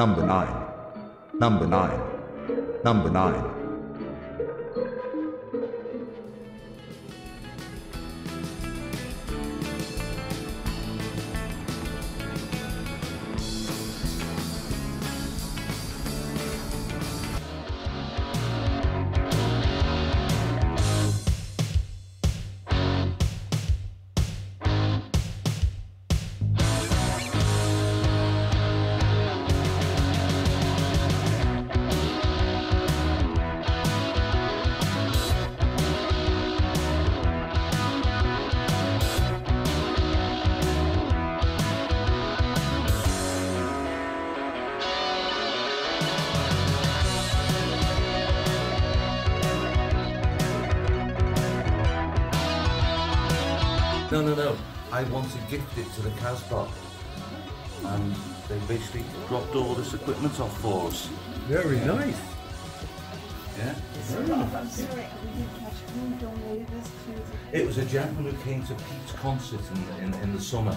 Number 9. Number 9. Number 9. No, no, no. I want to gift it to the Casbah. And they basically dropped all this equipment off for us. Very nice. Yeah. I'm sorry, we didn't catch who donated this to. It was a gentleman who came to Pete's concert in, in, in the summer.